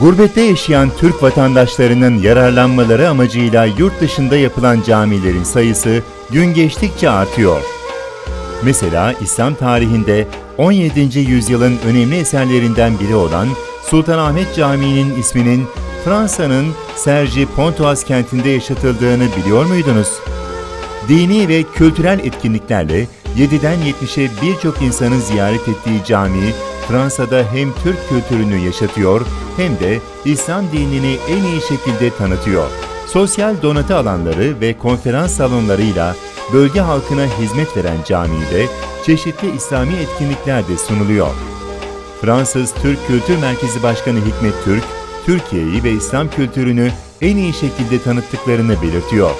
Gurbette yaşayan Türk vatandaşlarının yararlanmaları amacıyla yurt dışında yapılan camilerin sayısı gün geçtikçe artıyor. Mesela İslam tarihinde 17. yüzyılın önemli eserlerinden biri olan Sultanahmet Camii'nin isminin Fransa'nın Sergi Pontoise kentinde yaşatıldığını biliyor muydunuz? Dini ve kültürel etkinliklerle 7'den 70'e birçok insanın ziyaret ettiği cami, Fransa'da hem Türk kültürünü yaşatıyor hem de İslam dinini en iyi şekilde tanıtıyor. Sosyal donatı alanları ve konferans salonlarıyla bölge halkına hizmet veren camide çeşitli İslami etkinlikler de sunuluyor. Fransız Türk Kültür Merkezi Başkanı Hikmet Türk, Türkiye'yi ve İslam kültürünü en iyi şekilde tanıttıklarını belirtiyor.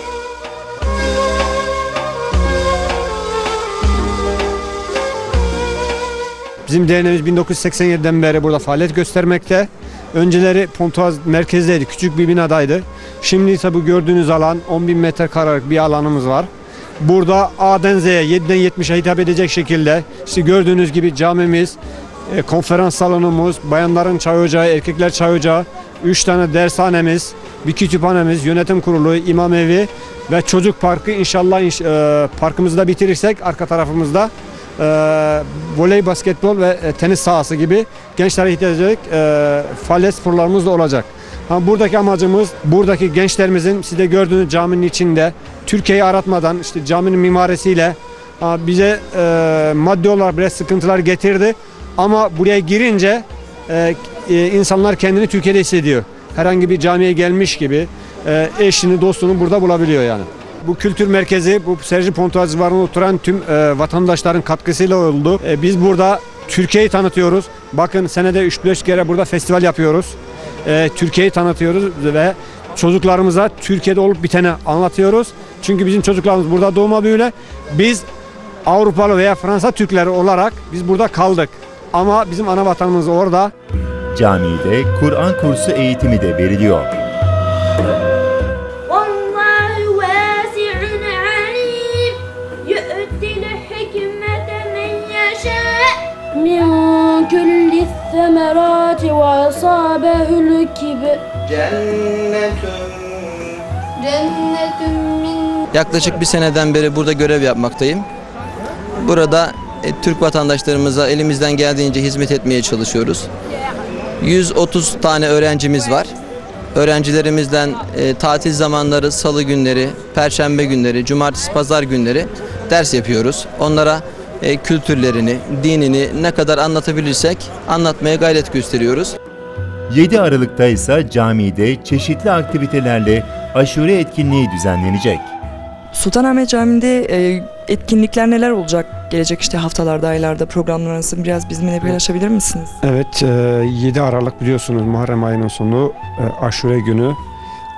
Bizim derneğimiz 1987'den beri burada faaliyet göstermekte. Önceleri Pontoaz merkezdeydi, küçük bir binadaydı. Şimdi ise bu gördüğünüz alan 10 bin metrekarelik bir alanımız var. Burada A'den Z'ye 7'den 70'e hitap edecek şekilde işte gördüğünüz gibi camimiz, e, konferans salonumuz, bayanların çay ocağı, erkekler çay ocağı, 3 tane dershanemiz, bir kütüphanemiz, yönetim kurulu, imam evi ve çocuk parkı inşallah inş- e, parkımızı da bitirirsek arka tarafımızda e, voley, basketbol ve e, tenis sahası gibi gençlere hitap edecek e, faaliyet sporlarımız da olacak. Ha, buradaki amacımız buradaki gençlerimizin siz de gördüğünüz caminin içinde Türkiye'yi aratmadan işte caminin mimarisiyle ha, bize e, maddi olarak biraz sıkıntılar getirdi. Ama buraya girince e, e, insanlar kendini Türkiye'de hissediyor. Herhangi bir camiye gelmiş gibi e, eşini, dostunu burada bulabiliyor yani. Bu kültür merkezi, bu Sergi Pontoğaz civarında oturan tüm e, vatandaşların katkısıyla oldu. E, biz burada Türkiye'yi tanıtıyoruz. Bakın senede 3-5 kere burada festival yapıyoruz. E, Türkiye'yi tanıtıyoruz ve çocuklarımıza Türkiye'de olup biteni anlatıyoruz. Çünkü bizim çocuklarımız burada doğma büyüle. Biz Avrupalı veya Fransa Türkleri olarak biz burada kaldık. Ama bizim ana vatanımız orada. Camide Kur'an kursu eğitimi de veriliyor. الثمرات وأصابه الكبر جنة جنة من Yaklaşık bir seneden beri burada görev yapmaktayım. Burada e, Türk vatandaşlarımıza elimizden geldiğince hizmet etmeye çalışıyoruz. 130 tane öğrencimiz var. Öğrencilerimizden e, tatil zamanları, salı günleri, perşembe günleri, cumartesi, pazar günleri ders yapıyoruz. Onlara e, kültürlerini, dinini ne kadar anlatabilirsek anlatmaya gayret gösteriyoruz. 7 Aralık'ta ise camide çeşitli aktivitelerle aşure etkinliği düzenlenecek. Sultanahmet Camii'nde e, etkinlikler neler olacak? Gelecek işte haftalarda, aylarda programlar arasında biraz bizimle paylaşabilir misiniz? Evet, e, 7 Aralık biliyorsunuz Muharrem ayının sonu e, Aşure günü.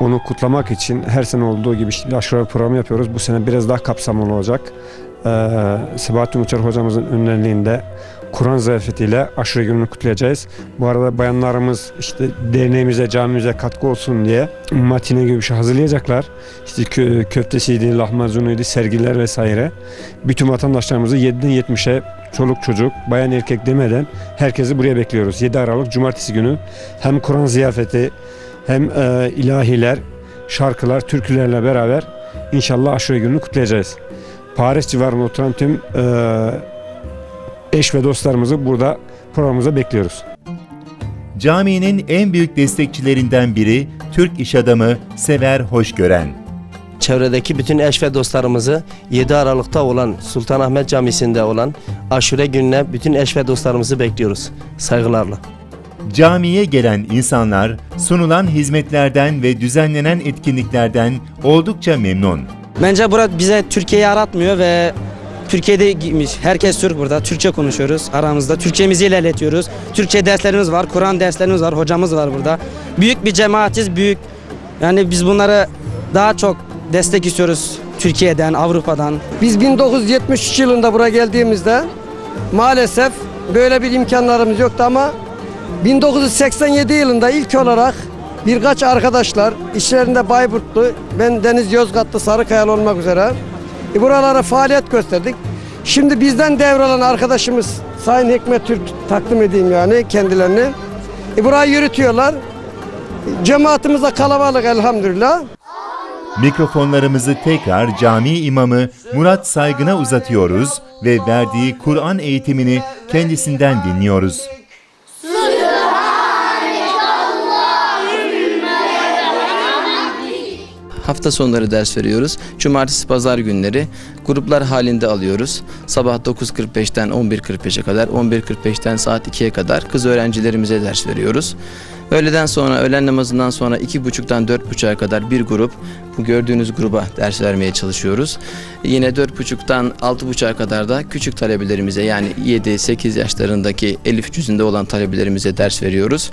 Onu kutlamak için her sene olduğu gibi işte bir aşure programı yapıyoruz. Bu sene biraz daha kapsamlı olacak. E, Sebahattin Uçar hocamızın önderliğinde Kur'an ziyafetiyle aşure gününü kutlayacağız. Bu arada bayanlarımız işte derneğimize, camimize katkı olsun diye matine gibi bir şey hazırlayacaklar. İşte kö- köftesiydi, lahmacunuydu, sergiler vesaire. Bütün vatandaşlarımızı 7'den 70'e çoluk çocuk, bayan erkek demeden herkesi buraya bekliyoruz. 7 Aralık Cumartesi günü hem Kur'an ziyafeti hem e, ilahiler, şarkılar, türkülerle beraber inşallah aşure gününü kutlayacağız. Paris civarında oturan tüm e, eş ve dostlarımızı burada programımıza bekliyoruz. Caminin en büyük destekçilerinden biri Türk iş adamı Sever Hoşgören. çevredeki bütün eş ve dostlarımızı 7 Aralık'ta olan Sultanahmet Camisi'nde olan aşure gününe bütün eş ve dostlarımızı bekliyoruz. Saygılarla. Camiye gelen insanlar sunulan hizmetlerden ve düzenlenen etkinliklerden oldukça memnun. Bence burada bize Türkiye'yi aratmıyor ve Türkiye'de. Herkes Türk burada. Türkçe konuşuyoruz aramızda. Türkçemizi ilerletiyoruz. Türkçe derslerimiz var, Kur'an derslerimiz var, hocamız var burada. Büyük bir cemaatiz, büyük. Yani biz bunları daha çok destek istiyoruz Türkiye'den, Avrupa'dan. Biz 1973 yılında buraya geldiğimizde maalesef böyle bir imkanlarımız yoktu ama 1987 yılında ilk olarak birkaç arkadaşlar işlerinde Bayburtlu, ben Deniz Yozgatlı, Sarıkayalı olmak üzere e, buralara faaliyet gösterdik. Şimdi bizden devralan arkadaşımız Sayın Hikmet Türk takdim edeyim yani kendilerini. E, burayı yürütüyorlar. Cemaatimiz de kalabalık elhamdülillah. Mikrofonlarımızı tekrar cami imamı Murat Saygın'a uzatıyoruz ve verdiği Kur'an eğitimini kendisinden dinliyoruz. Hafta sonları ders veriyoruz. Cumartesi, pazar günleri gruplar halinde alıyoruz. Sabah 9.45'ten 11.45'e kadar, 11.45'ten saat 2'ye kadar kız öğrencilerimize ders veriyoruz. Öğleden sonra, öğlen namazından sonra 2.30'dan 4.30'a kadar bir grup, bu gördüğünüz gruba ders vermeye çalışıyoruz. Yine 4.30'dan 6.30'a kadar da küçük talebelerimize yani 7-8 yaşlarındaki elif cüzünde olan talebelerimize ders veriyoruz.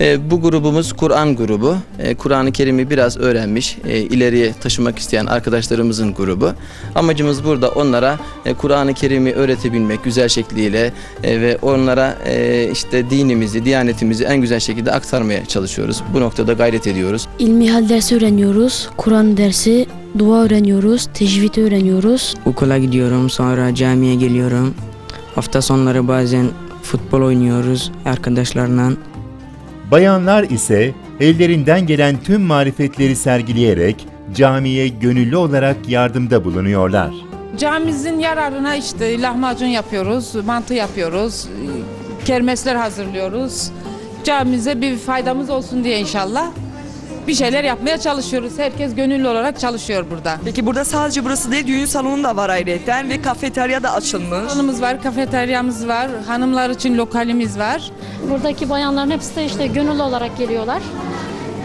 E, bu grubumuz Kur'an grubu. E, Kur'an-ı Kerim'i biraz öğrenmiş, e, ileriye taşımak isteyen arkadaşlarımızın grubu. Amacımız burada onlara e, Kur'an-ı Kerim'i öğretebilmek güzel şekliyle e, ve onlara e, işte dinimizi, diyanetimizi en güzel şekilde aktarmaya çalışıyoruz. Bu noktada gayret ediyoruz. İlmihal dersi öğreniyoruz. Kur'an dersi, dua öğreniyoruz, tecvid öğreniyoruz. Okula gidiyorum sonra camiye geliyorum. Hafta sonları bazen futbol oynuyoruz arkadaşlarla. Bayanlar ise ellerinden gelen tüm marifetleri sergileyerek camiye gönüllü olarak yardımda bulunuyorlar. Camimizin yararına işte lahmacun yapıyoruz, mantı yapıyoruz, kermesler hazırlıyoruz. Camimize bir faydamız olsun diye inşallah bir şeyler yapmaya çalışıyoruz. Herkes gönüllü olarak çalışıyor burada. Peki burada sadece burası değil düğün salonu da var ayrıca ve kafeterya da açılmış. Salonumuz var, kafeteryamız var, hanımlar için lokalimiz var. Buradaki bayanların hepsi de işte gönüllü olarak geliyorlar.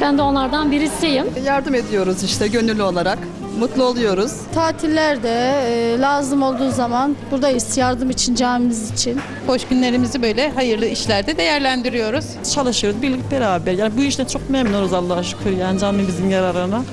Ben de onlardan birisiyim. Yardım ediyoruz işte gönüllü olarak. Mutlu oluyoruz. Tatillerde e, lazım olduğu zaman buradayız yardım için, camimiz için. Boş günlerimizi böyle hayırlı işlerde değerlendiriyoruz. Çalışıyoruz birlik beraber. Yani bu işten çok memnunuz Allah'a şükür yani camimizin yararına.